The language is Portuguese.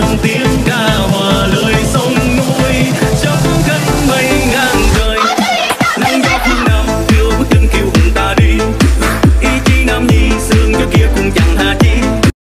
bằng